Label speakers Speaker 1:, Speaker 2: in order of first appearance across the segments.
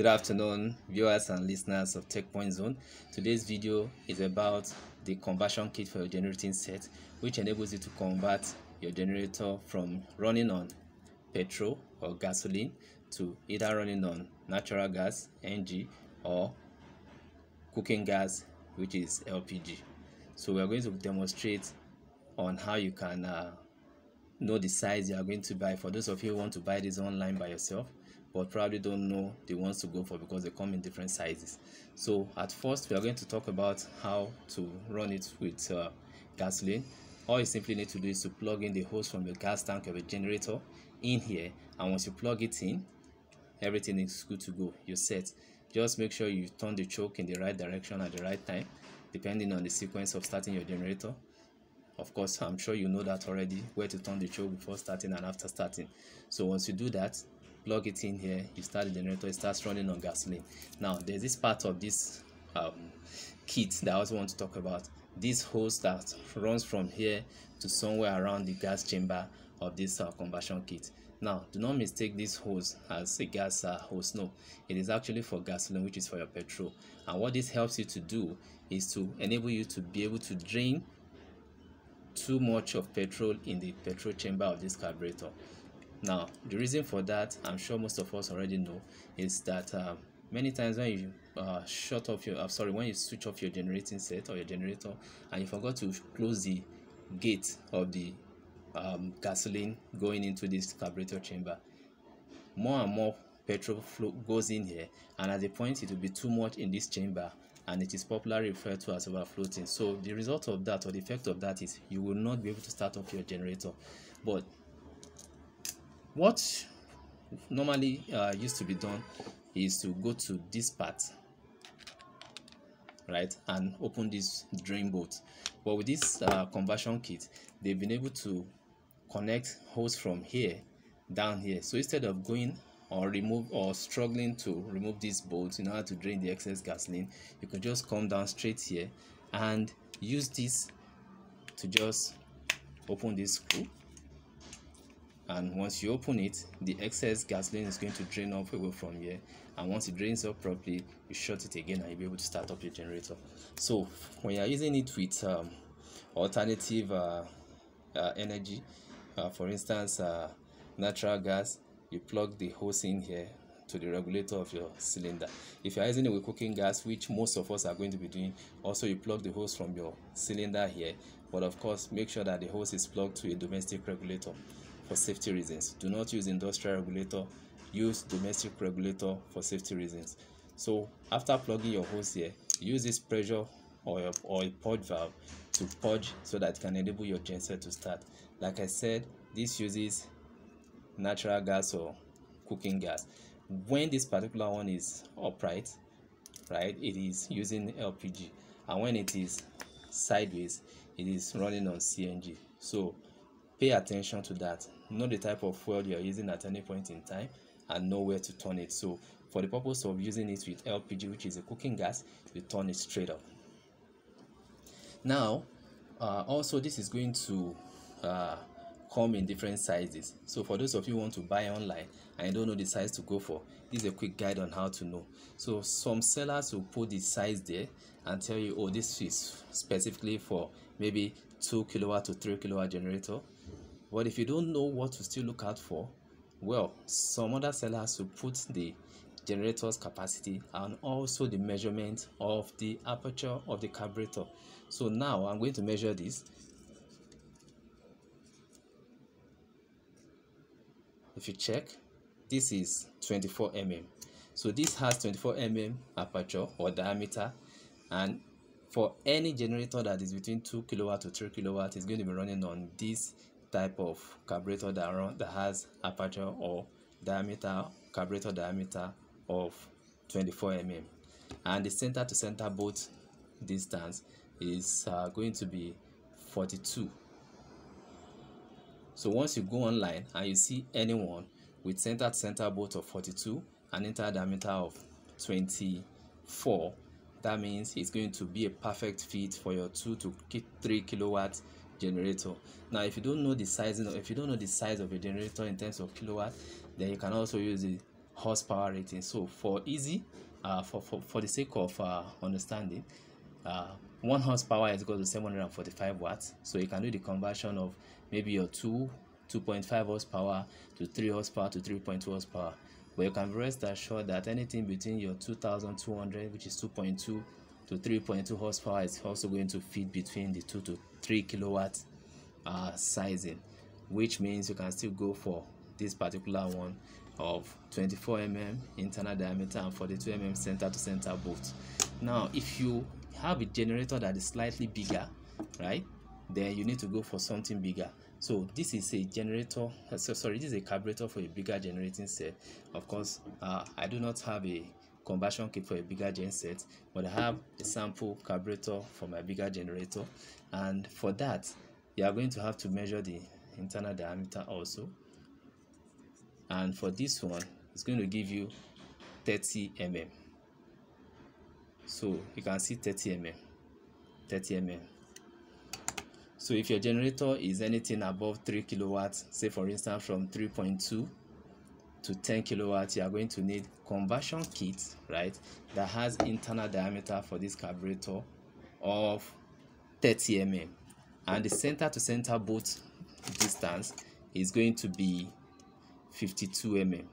Speaker 1: Good afternoon, viewers and listeners of TechPoint Zone. Today's video is about the conversion kit for your generating set, which enables you to convert your generator from running on petrol or gasoline to either running on natural gas, NG, or cooking gas, which is LPG. So we are going to demonstrate on how you can uh, know the size you are going to buy. For those of you who want to buy this online by yourself, but probably don't know the ones to go for because they come in different sizes. So at first, we are going to talk about how to run it with uh, gasoline. All you simply need to do is to plug in the hose from the gas tank of a generator in here, and once you plug it in, everything is good to go. You're set. Just make sure you turn the choke in the right direction at the right time, depending on the sequence of starting your generator. Of course, I'm sure you know that already, where to turn the choke before starting and after starting. So once you do that, plug it in here you start the generator it starts running on gasoline. Now there's this part of this um, kit that i also want to talk about. This hose that runs from here to somewhere around the gas chamber of this uh, conversion kit. Now do not mistake this hose as a gas uh, hose. No it is actually for gasoline which is for your petrol. And what this helps you to do is to enable you to be able to drain too much of petrol in the petrol chamber of this carburetor. Now the reason for that i'm sure most of us already know is that um, many times when you uh, shut off your uh, sorry when you switch off your generating set or your generator and you forgot to close the gate of the um, gasoline going into this carburetor chamber more and more petrol flow goes in here. And at the point it will be too much in this chamber and it is popularly referred to as overfloating. So the result of that or the effect of that is you will not be able to start off your generator. But what normally uh, used to be done is to go to this part right and open this drain bolt. But with this uh, conversion kit they've been able to connect hose from here down here. So instead of going or remove or struggling to remove this bolt in order to drain the excess gasoline you can just come down straight here and use this to just open this screw. And once you open it the excess gasoline is going to drain off away from here. And once it drains up properly you shut it again and you'll be able to start up your generator. So when you're using it with um, alternative uh, uh, energy uh, for instance uh, natural gas you plug the hose in here to the regulator of your cylinder if you're using with cooking gas which most of us are going to be doing also you plug the hose from your cylinder here but of course make sure that the hose is plugged to a domestic regulator for safety reasons. Do not use industrial regulator, use domestic regulator for safety reasons. So after plugging your hose here, use this pressure or a, or a purge valve to purge so that it can enable your genset to start. Like I said, this uses natural gas or cooking gas. When this particular one is upright, right, it is using LPG, and when it is sideways, it is running on CNG. So pay attention to that know the type of fuel you're using at any point in time and know where to turn it so for the purpose of using it with lpg which is a cooking gas you turn it straight up now uh, also this is going to uh, come in different sizes so for those of you who want to buy online and you don't know the size to go for this is a quick guide on how to know so some sellers will put the size there and tell you oh this is specifically for maybe 2 kilowatt to 3 kilowatt generator but if you don't know what to still look out for, well, some other sellers will put the generator's capacity and also the measurement of the aperture of the carburetor. So now I'm going to measure this. If you check, this is 24 mm. So this has 24 mm aperture or diameter and for any generator that is between 2 kilowatt to 3 kilowatt is going to be running on this type of carburetor that, run, that has aperture or diameter carburetor diameter of 24 mm and the center to center bolt distance is uh, going to be 42 so once you go online and you see anyone with center to center bolt of 42 and inter diameter of 24 that means it's going to be a perfect fit for your 2 to 3 kilowatt generator. Now if you don't know the size if you don't know the size of your generator in terms of kilowatt then you can also use the horsepower rating. So for easy uh, for, for for the sake of uh, understanding uh, one horsepower is equal to 745 watts. So you can do the conversion of maybe your two 2.5 horsepower to 3 horsepower to 3.2 horsepower. But you can rest assured that anything between your 2200 which is 2.2 to 3.2 horsepower is also going to fit between the 2 to 3 kilowatt uh, sizing which means you can still go for this particular one of 24 mm internal diameter and 42 mm center to center bolt now if you have a generator that is slightly bigger right? Then you need to go for something bigger. So this is a generator uh, so sorry this is a carburetor for a bigger generating set. Of course uh, i do not have a conversion kit for a bigger gen set but i have a sample carburetor for my bigger generator. And for that you are going to have to measure the internal diameter also. And for this one it's going to give you 30 mm so you can see 30 mm 30 mm so if your generator is anything above 3 kilowatts say for instance from 3.2 to 10 kilowatts you are going to need conversion kit right that has internal diameter for this carburetor of 30 mm and the center to center bolt distance is going to be 52 mm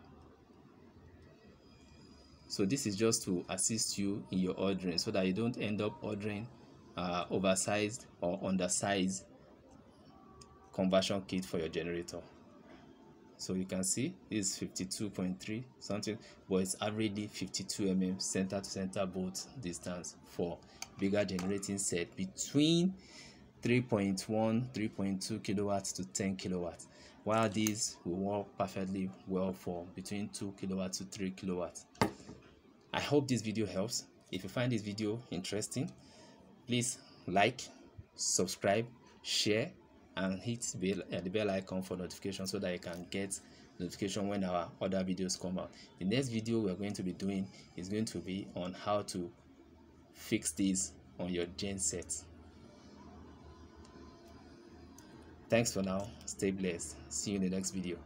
Speaker 1: so this is just to assist you in your ordering so that you don't end up ordering uh, oversized or undersized conversion kit for your generator. So you can see this 52.3 something but it's averagely 52 mm center to center bolt distance for bigger generating set between 3.1 3.2 kilowatts to 10 kilowatts. While these will work perfectly well for between 2 kilowatts to 3 kilowatts i hope this video helps. If you find this video interesting please like subscribe share and hit bell, uh, the bell icon for notification so that you can get notification when our other videos come out. The next video we're going to be doing is going to be on how to fix this on your gen set. Thanks for now. Stay blessed. See you in the next video